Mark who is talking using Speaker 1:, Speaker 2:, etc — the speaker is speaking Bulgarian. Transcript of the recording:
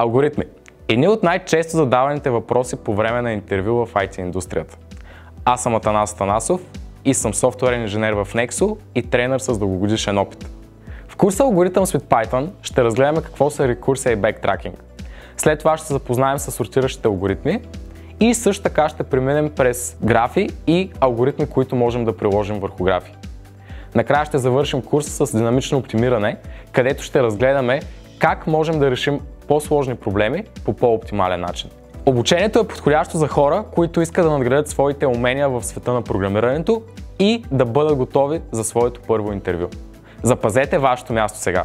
Speaker 1: Алгоритми. Едни от най-често задаваните въпроси по време на интервю в IT индустрията. Аз съм Атанас Танасов и съм софтуерен инженер в Nexo и тренер с дългогодишен опит. В курса Алгоритъм с Python ще разгледаме какво са рекурсия и бектракинг. След това ще се запознаем с сортиращите алгоритми и също така ще преминем през графи и алгоритми, които можем да приложим върху графи. Накрая ще завършим курса с динамично оптимиране, където ще разгледаме как можем да решим по-сложни проблеми по по-оптимален начин. Обучението е подходящо за хора, които искат да надградят своите умения в света на програмирането и да бъдат готови за своето първо интервю. Запазете вашето място сега.